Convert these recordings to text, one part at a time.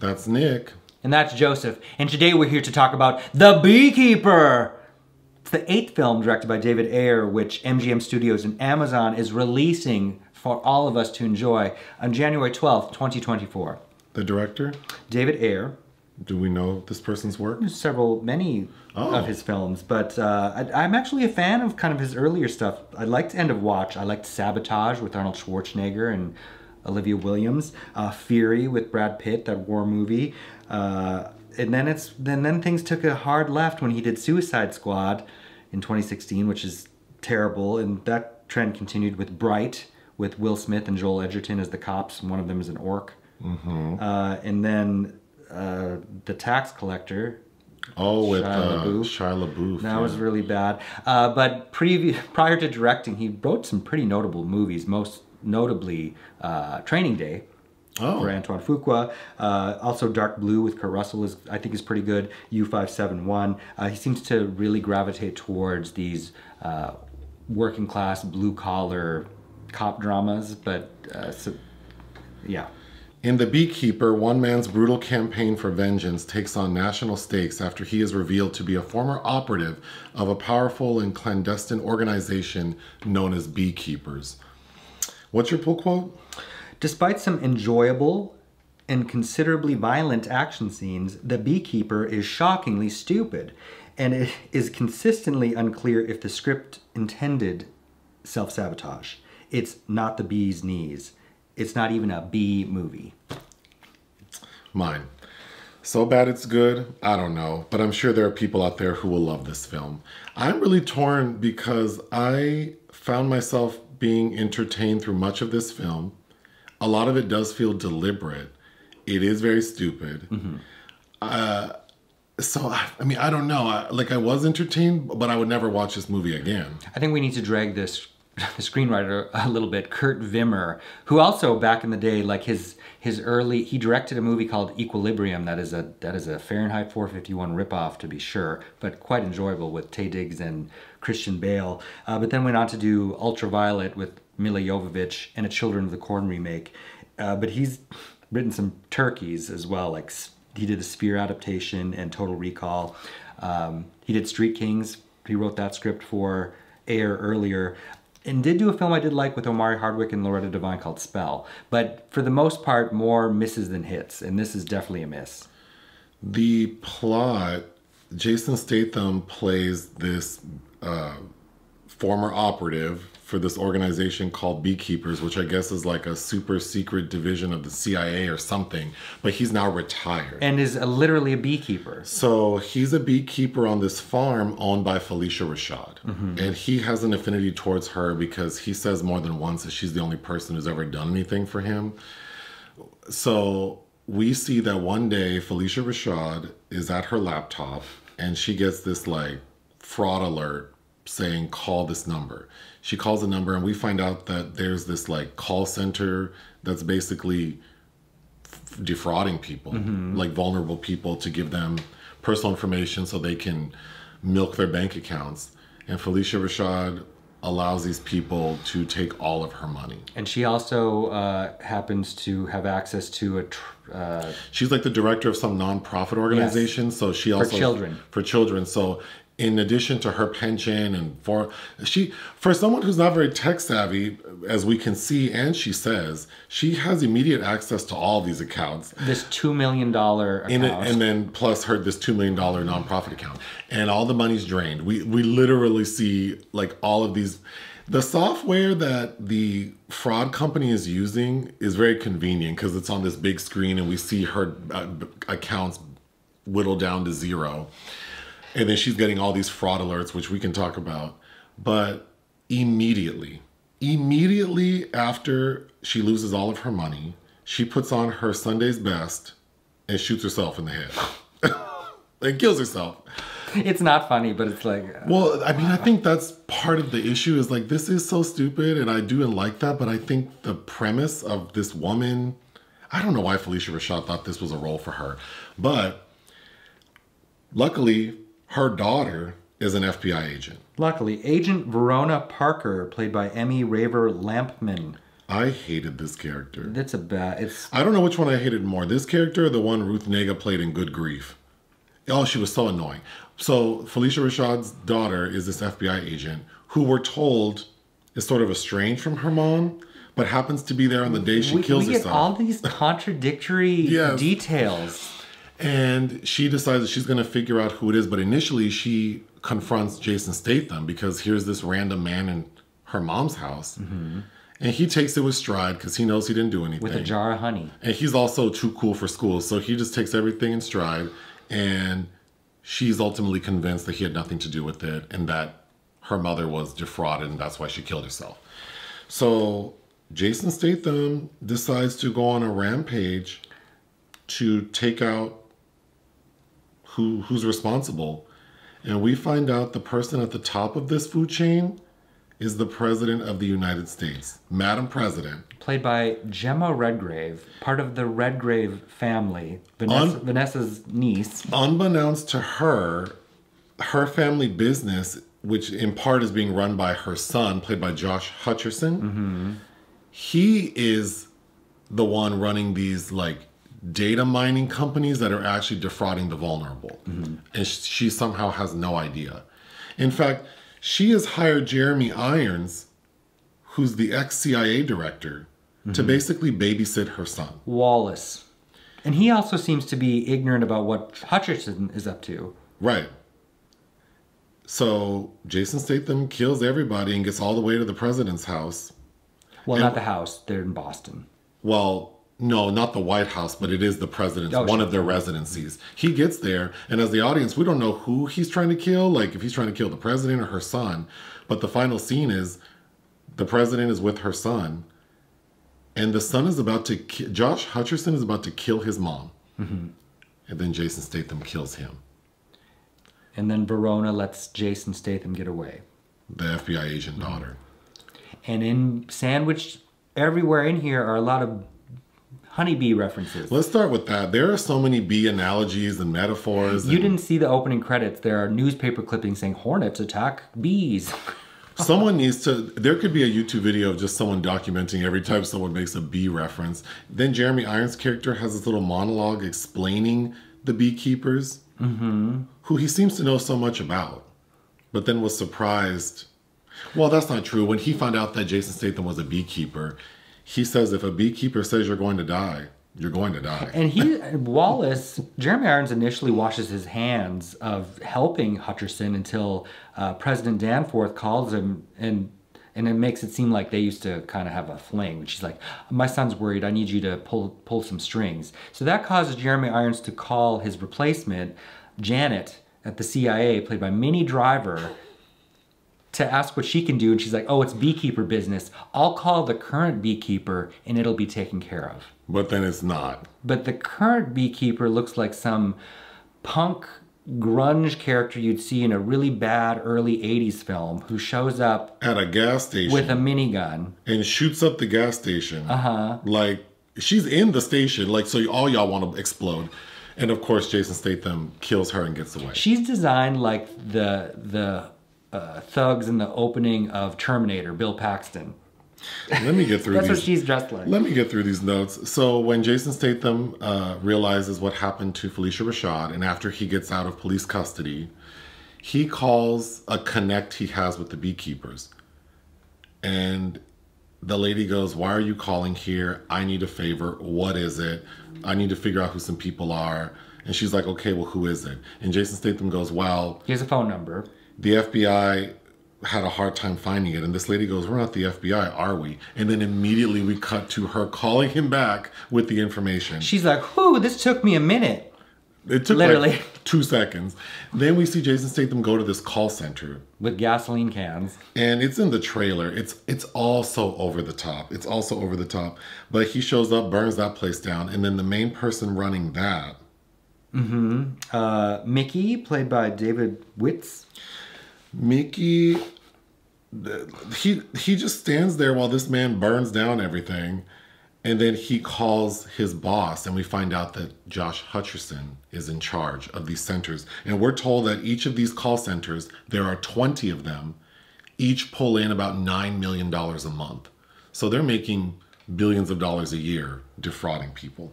That's Nick. And that's Joseph. And today we're here to talk about The Beekeeper. It's the eighth film directed by David Ayer, which MGM Studios and Amazon is releasing for all of us to enjoy on January 12th, 2024. The director? David Ayer. Do we know this person's work? Several, many Oh. of his films, but uh, I, I'm actually a fan of kind of his earlier stuff. I liked End of Watch. I liked Sabotage with Arnold Schwarzenegger and Olivia Williams. Uh, Fury with Brad Pitt, that war movie. Uh, and then it's then then things took a hard left when he did Suicide Squad in 2016, which is terrible. And that trend continued with Bright with Will Smith and Joel Edgerton as the cops, and one of them is an orc. Uh, and then uh, the tax collector. Oh, with Shia uh, LaBeouf. Shia LaBeouf. That yeah. was really bad. Uh, but previ- prior to directing, he wrote some pretty notable movies. Most notably, uh, Training Day Oh. for Antoine Fuqua. Uh, also, Dark Blue with Kurt Russell is I think is pretty good. U five seven one. Uh, He seems to really gravitate towards these uh, working class, blue collar cop dramas. But uh, so, yeah. In The Beekeeper, one man's brutal campaign for vengeance takes on national stakes after he is revealed to be a former operative of a powerful and clandestine organization known as Beekeepers. What's your pull quote? Despite some enjoyable and considerably violent action scenes, The Beekeeper is shockingly stupid, and it is consistently unclear if the script intended self sabotage. It's not the bee's knees. It's not even a bee movie. Mine. So bad it's good, I don't know, but I'm sure there are people out there who will love this film. I'm really torn because I found myself being entertained through much of this film. A lot of it does feel deliberate. It is very stupid. Uh, so I, I mean, I don't know. I, like I was entertained, but I would never watch this movie again. I think we need to drag this screenwriter a little bit, Kurt Wimmer, who also back in the day, like his his early, he directed a movie called Equilibrium. That is a that is a Fahrenheit 451 ripoff to be sure, but quite enjoyable with Taye Diggs and Christian Bale. Uh, but then went on to do Ultraviolet with Milla Jovovich and a Children of the Corn remake. Uh, but he's written some turkeys as well, like he did the Sphere adaptation and Total Recall. Um, he did Street Kings. He wrote that script for Ayer earlier, and did do a film I did like with Omari Hardwick and Loretta Devine called Spell. But for the most part, more misses than hits, and this is definitely a miss. The plot Jason Statham plays this uh, former operative for this organization called Beekeepers, which I guess is like a super secret division of the CIA or something, but he's now retired. And is a, literally a beekeeper. So he's a beekeeper on this farm owned by Phylicia Rashad. Mm-hmm. And he has an affinity towards her because he says more than once that she's the only person who's ever done anything for him. So we see that one day Phylicia Rashad is at her laptop and she gets this like fraud alert saying call this number. She calls a number and we find out that there's this like call center that's basically f- defrauding people, like vulnerable people to give them personal information so they can milk their bank accounts. And Phylicia Rashad allows these people to take all of her money. And she also uh, happens to have access to a tr- uh, She's like the director of some nonprofit organization, so she also for children. for children. So in addition to her pension and for she for someone who's not very tech savvy, as we can see, and she says she has immediate access to all these accounts. this two million dollar account. it, and then plus her this two million dollar nonprofit account, and all the money's drained. We we literally see like all of these. The software that the fraud company is using is very convenient because it's on this big screen and we see her uh, accounts whittle down to zero, and then she's getting all these fraud alerts, which we can talk about. But immediately, immediately after she loses all of her money, she puts on her Sunday's best and shoots herself in the head. and kills herself. it's not funny, but it's like uh, Well, I mean, I think that's part of the issue is like, this is so stupid, and I do like that, but I think the premise of this woman, I don't know why Phylicia Rashad thought this was a role for her, but luckily, her daughter is an FBI agent. luckily Agent Verona Parker, played by Emmy Raver Lampman. I hated this character. That's a bad. It's I don't know which one I hated more. This character, or the one Ruth Negga played in Good Grief. Oh, she was so annoying. So Phylicia Rashad's daughter is this FBI agent who we're told is sort of estranged from her mom, but happens to be there on the day she we, kills we get herself. all these contradictory Yes. details. And she decides that she's going to figure out who it is. But initially, she confronts Jason Statham because here's this random man in her mom's house. Mm-hmm. And he takes it with stride because he knows he didn't do anything. With a jar of honey. And he's also too cool for school. So he just takes everything in stride. And she's ultimately convinced that he had nothing to do with it and that her mother was defrauded and that's why she killed herself. So Jason Statham decides to go on a rampage to take out who who's responsible. And we find out the person at the top of this food chain is the president of the United States, Madam President. Played by Jemma Redgrave, part of the Redgrave family, Vanessa, Un- Vanessa's niece. unbeknownst to her, her family business, which in part is being run by her son, played by Josh Hutcherson, mm-hmm. he is the one running these like data mining companies that are actually defrauding the vulnerable. Mm-hmm. And she somehow has no idea. In fact, she has hired Jeremy Irons, who's the ex CIA director, to mm-hmm. basically babysit her son. Wallace. And he also seems to be ignorant about what Hutcherson is up to. Right. So Jason Statham kills everybody and gets all the way to the president's house. Well, And- not the house. They're in Boston. Well, no, not the White House, but it is the president's Oh, one sure. of their residencies. He gets there, and as the audience, we don't know who he's trying to kill, like if he's trying to kill the president or her son. But the final scene is the president is with her son, and the son is about to. Ki- Josh Hutcherson is about to kill his mom, Mm-hmm. and then Jason Statham kills him. And then Verona lets Jason Statham get away. The FBI agent Mm-hmm. daughter. And in sandwiched everywhere in here are a lot of honeybee references. Let's start with that. There are so many bee analogies and metaphors. You and didn't see the opening credits. There are newspaper clippings saying hornets attack bees. Someone needs to. There could be a YouTube video of just someone documenting every time someone makes a bee reference. Then Jeremy Irons' character has this little monologue explaining the beekeepers, mm-hmm. who he seems to know so much about, but then was surprised. Well, that's not true. When he found out that Jason Statham was a beekeeper, he says if a beekeeper says you're going to die, you're going to die. And he, Wallace, Jeremy Irons initially washes his hands of helping Hutcherson until uh, President Danforth calls him and and it makes it seem like they used to kind of have a fling. She's like, "My son's worried. I need you to pull pull some strings." So that causes Jeremy Irons to call his replacement, Janet, at the CIA, played by Minnie Driver, to ask what she can do. And she's like, "Oh, it's beekeeper business. I'll call the current beekeeper, and it'll be taken care of." But then it's not. But the current beekeeper looks like some punk grunge character you'd see in a really bad early 80s film who shows up At a gas station. with a minigun. and shoots up the gas station. Uh Uh-huh. huh. Like she's in the station, like so all y'all want to explode, and of course Jason Statham kills her and gets away. She's designed like the the uh, thugs in the opening of Terminator, Bill Paxton. Let me get through That's these. what she's dressed like. Let me get through these notes. So when Jason Statham uh, realizes what happened to Phylicia Rashad, and after he gets out of police custody, he calls a connect he has with the beekeepers, and the lady goes, "Why are you calling here? I need a favor. What is it? I need to figure out who some people are." And she's like, "Okay, well, who is it?" And Jason Statham goes, "Well, Here's a phone number. The FBI had a hard time finding it. And this lady goes, We're not the FBI, are we? And then immediately we cut to her calling him back with the information. She's like, Whoo, this took me a minute. It took Literally. like two seconds. Then we see Jason Statham go to this call center. With gasoline cans. And it's in the trailer. It's it's also over the top. It's also over the top. But he shows up, burns that place down, and then the main person running that Uh, Mickey, played by David Witts. Mickey, he he just stands there while this man burns down everything, and then he calls his boss, and we find out that Josh Hutcherson is in charge of these centers, and we're told that each of these call centers, there are twenty of them, each pull in about nine million dollars a month. So they're making billions of dollars a year defrauding people.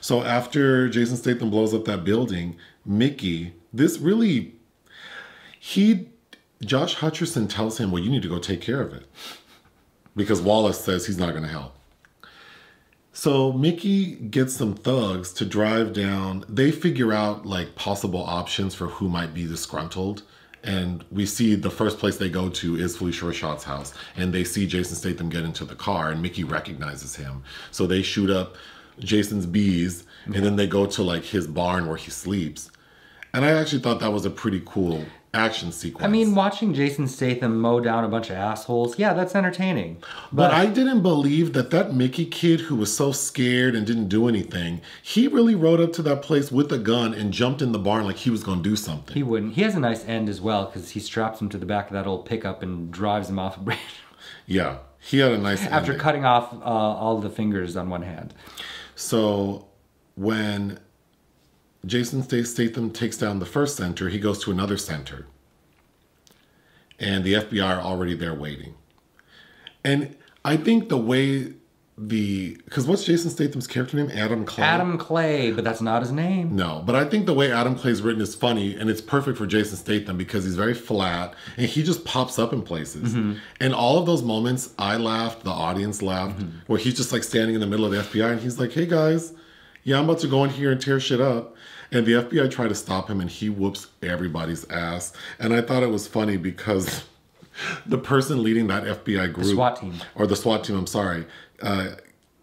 So after Jason Statham blows up that building, Mickey, this really, he, Josh Hutcherson tells him, well, you need to go take care of it. Because Wallace says he's not going to help. So Mickey gets some thugs to drive down. They figure out like possible options for who might be disgruntled. And we see the first place they go to is Phylicia Rashad's house. And they see Jason Statham get into the car and Mickey recognizes him. So they shoot up Jason's bees and then they go to like his barn where he sleeps. And I actually thought that was a pretty cool action sequence. I mean, watching Jason Statham mow down a bunch of assholes, yeah, that's entertaining. But I didn't believe that that Mickey kid who was so scared and didn't do anything, he really rode up to that place with a gun and jumped in the barn like he was going to do something. He wouldn't. He has a nice end as well because he straps him to the back of that old pickup and drives him off a bridge yeah, he had a nice after ending. cutting off uh, all the fingers on one hand. So when Jason Statham takes down the first center, he goes to another center. And the FBI are already there waiting. And I think the way the because what's Jason Statham's character name? Adam Clay. Adam Clay, but that's not his name. No, but I think the way Adam Clay's written is funny and it's perfect for Jason Statham because he's very flat and he just pops up in places. Mm-hmm. And all of those moments, I laughed, the audience laughed, mm-hmm. where he's just like standing in the middle of the FBI and he's like, hey guys, yeah, I'm about to go in here and tear shit up. And the FBI try to stop him and he whoops everybody's ass. And I thought it was funny because the person leading that FBI group, SWAT team. or the SWAT team, I'm sorry, uh,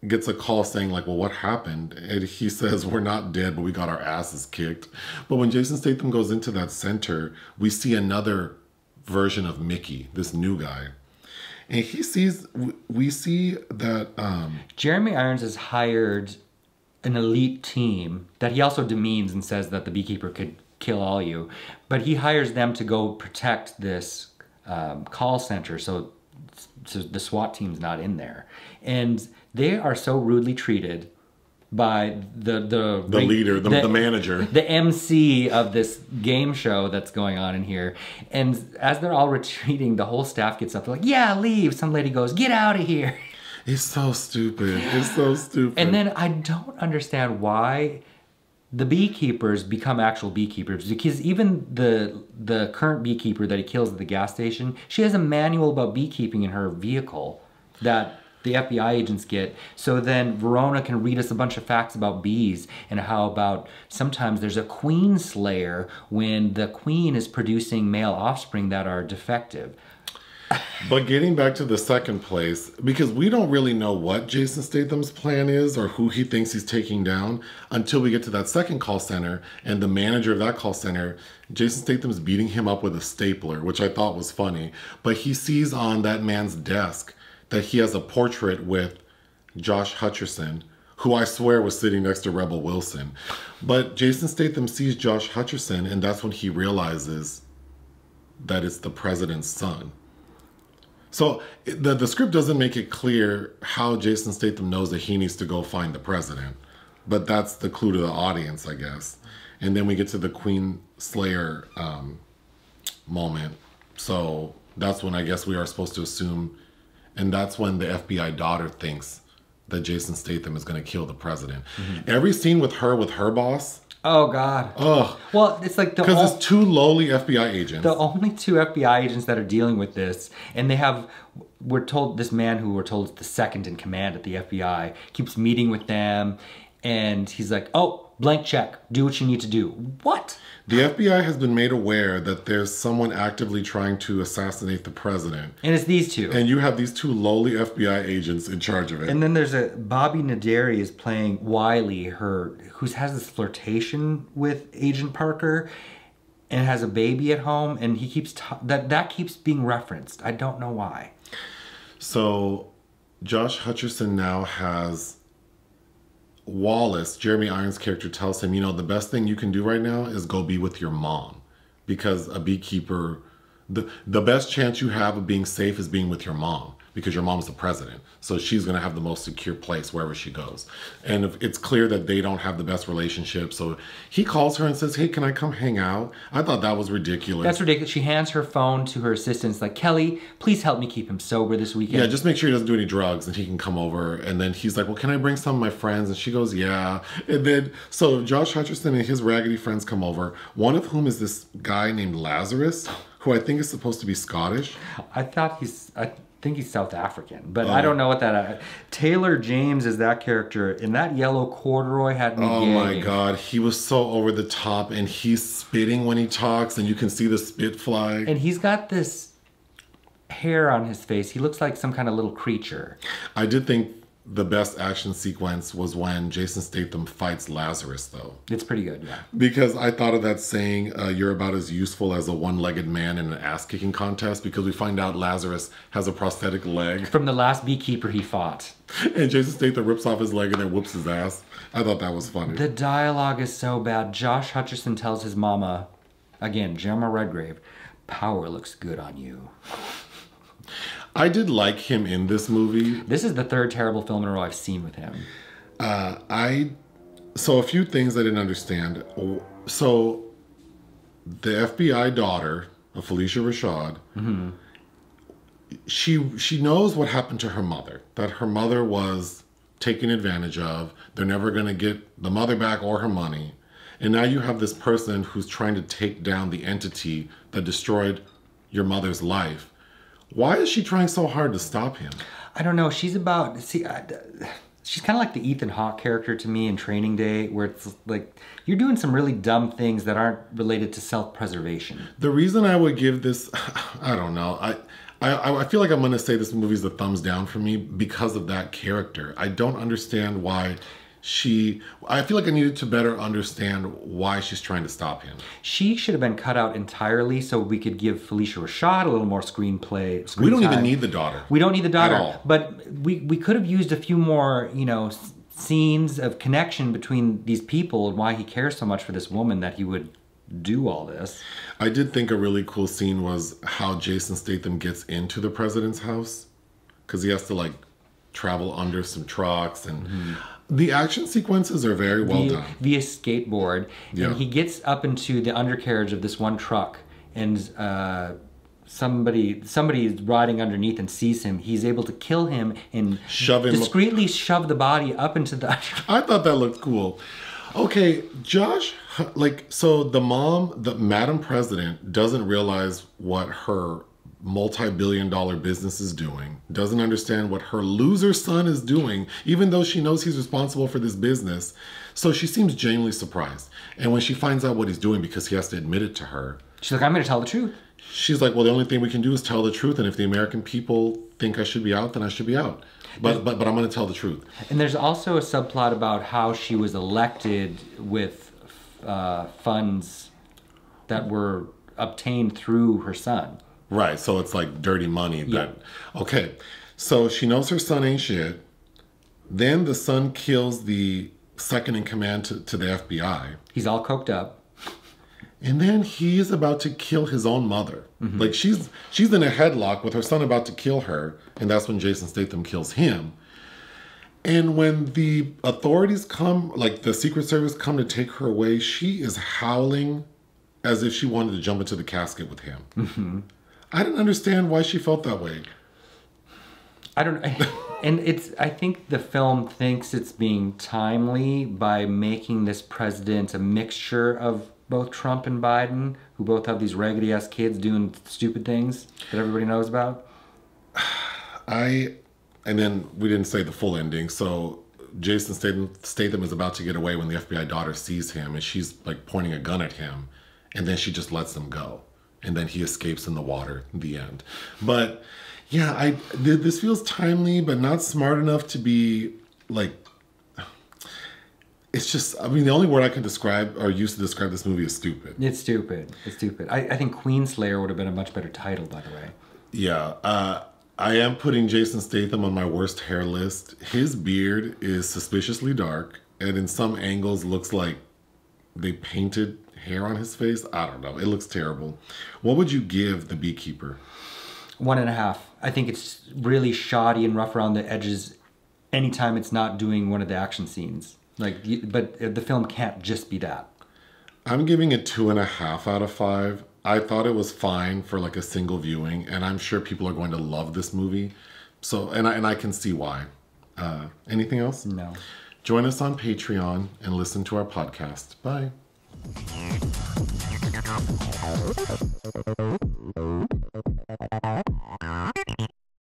gets a call saying like, "Well, what happened?" And he says, "We're not dead, but we got our asses kicked." But when Jason Statham goes into that center, we see another version of Mickey, this new guy, and he sees. We see that um, Jeremy Irons has hired an elite team that he also demeans and says that the beekeeper could kill all you, but he hires them to go protect this um, call center so, so the SWAT team's not in there, and they are so rudely treated by the the the leader, the, the manager. the MC of this game show that's going on in here. And as they're all retreating, the whole staff gets up. They're like, "Yeah, leave." Some lady goes, "Get out of here." It's so stupid. It's so stupid. And then I don't understand why the beekeepers become actual beekeepers because even the the current beekeeper that he kills at the gas station, she has a manual about beekeeping in her vehicle that the FBI agents get. So then Verona can read us a bunch of facts about bees and how about sometimes there's a queen slayer when the queen is producing male offspring that are defective. But getting back to the second place, because we don't really know what Jason Statham's plan is or who he thinks he's taking down until we get to that second call center and the manager of that call center, Jason Statham's beating him up with a stapler, which I thought was funny. But he sees on that man's desk that he has a portrait with Josh Hutcherson, who I swear was sitting next to Rebel Wilson. But Jason Statham sees Josh Hutcherson, and that's when he realizes that it's the president's son. So the the script doesn't make it clear how Jason Statham knows that he needs to go find the president, but that's the clue to the audience, I guess. And then we get to the Queen Slayer um, moment. So that's when I guess we are supposed to assume, and that's when the FBI daughter thinks that Jason Statham is going to kill the president. Every scene with her with her boss, Oh God. ugh, Well, it's like the because ol- it's two lowly FBI agents. the only two FBI agents that are dealing with this, and they have, we're told this man who we're told is the second in command at the FBI keeps meeting with them, and he's like, "Oh, blank check, do what you need to do." What? The FBI has been made aware that there's someone actively trying to assassinate the president. And it's these two. And you have these two lowly FBI agents in charge of it. And then there's a Bobby Naderi is playing Wiley, her who has this flirtation with Agent Parker, and has a baby at home, and he keeps that that keeps being referenced. I don't know why. so Josh Hutcherson now has Wallace, Jeremy Irons' character, tells him, you know, the best thing you can do right now is go be with your mom. Because a beekeeper, the, the best chance you have of being safe is being with your mom. Because your mom's the president. So she's going to have the most secure place wherever she goes. And it's clear that they don't have the best relationship. So he calls her and says, Hey, can I come hang out? I thought that was ridiculous. That's ridiculous. She hands her phone to her assistants, like, Kelly, please help me keep him sober this weekend. yeah, just make sure he doesn't do any drugs and he can come over. And then he's like, Well, can I bring some of my friends? And she goes, Yeah. And then, so Josh Hutcherson and his raggedy friends come over, one of whom is this guy named Lazarus, who I think is supposed to be Scottish. I thought he's. I think he's South African, but I don't know what that. Uh, Taylor James is that character, and that yellow corduroy had me. Oh my god, he was so over the top and he's spitting when he talks and you can see the spit fly. And he's got this hair on his face. He looks like some kind of little creature. I did think the best action sequence was when Jason Statham fights Lazarus though. It's pretty good, yeah. Because I thought of that saying, uh, you're about as useful as a one-legged man in an ass-kicking contest because we find out Lazarus has a prosthetic leg From the last beekeeper he fought. and Jason Statham rips off his leg and then whoops his ass. I thought that was funny. The dialogue is so bad. Josh Hutcherson tells his mama, again, Jemma Redgrave, power looks good on you. I did like him in this movie. This is the third terrible film in a row I've seen with him. Uh, I so a few things I didn't understand. So the FBI daughter of Phylicia Rashad, she she knows what happened to her mother. That her mother was taken advantage of. They're never going to get the mother back or her money. And now you have this person who's trying to take down the entity that destroyed your mother's life. Why is she trying so hard to stop him? I don't know. She's about see. I, she's kind of like the Ethan Hawke character to me in Training Day, where it's like you're doing some really dumb things that aren't related to self-preservation. The reason I would give this, I don't know. I, I, I feel like I'm going to say this movie's a thumbs down for me because of that character. I don't understand why she. I feel like I needed to better understand why she's trying to stop him. She should have been cut out entirely so we could give Phylicia Rashad a little more screenplay. Screen We don't time. even need the daughter. We don't need the daughter, at all. but we we could have used a few more, you know, s- scenes of connection between these people and why he cares so much for this woman that he would do all this. I did think a really cool scene was how Jason Statham gets into the president's house because he has to like travel under some trucks and mm-hmm. The action sequences are very well via, done. via skateboard, Yeah. and he gets up into the undercarriage of this one truck, and uh, somebody somebody is riding underneath and sees him. He's able to kill him and Shove him- discreetly shove the body up into the. I thought that looked cool. Okay, Josh, like, so the mom, the Madam President, doesn't realize what her multi billion dollar business is doing, doesn't understand what her loser son is doing, even though she knows he's responsible for this business. So she seems genuinely surprised. And when she finds out what he's doing because he has to admit it to her, She's like, I'm going to tell the truth. she's like, well, the only thing we can do is tell the truth. And if the American people think I should be out, then I should be out. But, but, but I'm going to tell the truth. And there's also a subplot about how she was elected with uh, funds that were obtained through her son. Right. So it's like dirty money. That okay. So she knows her son ain't shit. Then the son kills the second in command to, to the FBI. He's all coked up. And then he is about to kill his own mother. Mm-hmm. Like she's she's in a headlock with her son about to kill her, and that's when Jason Statham kills him. And when the authorities come, like the Secret Service come to take her away, she is howling as if she wanted to jump into the casket with him. Mm-hmm. I didn't understand why she felt that way. I don't and it's I think the film thinks it's being timely by making this president a mixture of both Trump and Biden, who both have these raggedy ass kids doing stupid things that everybody knows about. I, and then we didn't say the full ending. So Jason Statham, Statham is about to get away when the FBI daughter sees him, and she's like pointing a gun at him, and then she just lets him go, and then he escapes in the water. The end. But yeah, I th- this feels timely, but not smart enough to be like. It's just, I mean, the only word I can describe or use to describe this movie is stupid. It's stupid. It's stupid. I, I think Queenslayer would have been a much better title, by the way. Yeah, uh, I am putting Jason Statham on my worst hair list. His beard is suspiciously dark, and in some angles looks like they painted hair on his face. I don't know. It looks terrible. What would you give the beekeeper? One and a half. I think it's really shoddy and rough around the edges. Anytime it's not doing one of the action scenes, like, but the film can't just be that. I'm giving it two and a half out of five. I thought it was fine for like a single viewing, and I'm sure people are going to love this movie. So, and I, and I can see why. Uh, anything else? No. Join us on Patreon and listen to our podcast. Bye.